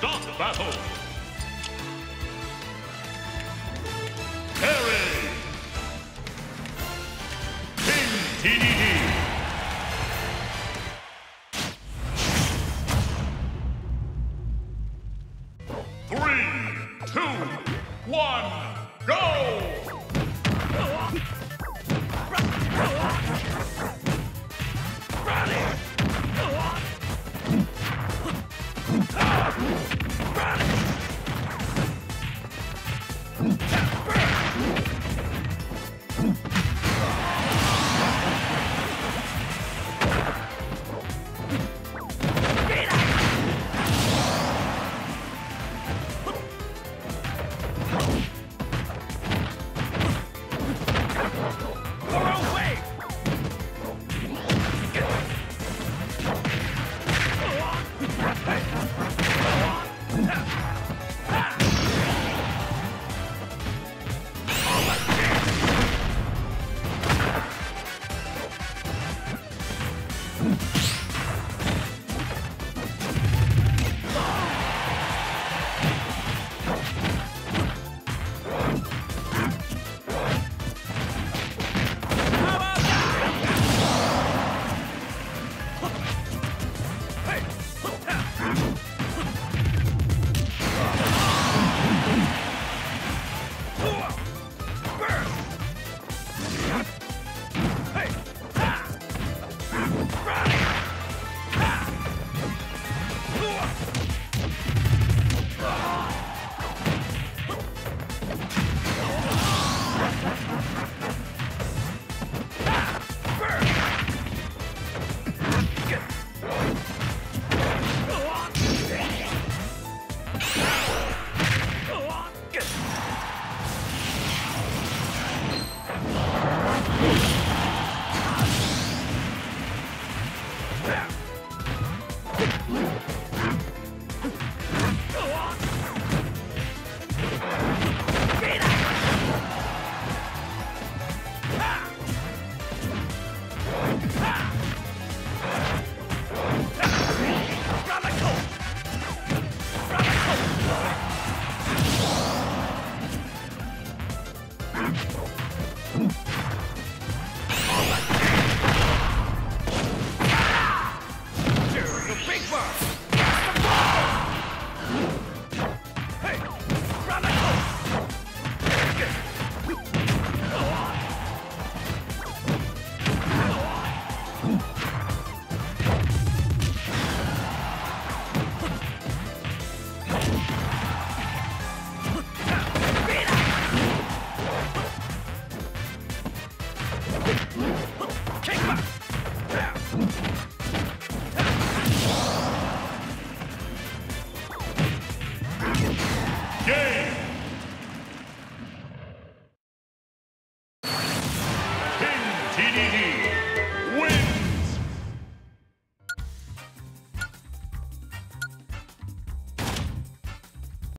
Stop battle! Parry! King TDD! Three, two, one, go! Game! King TDD!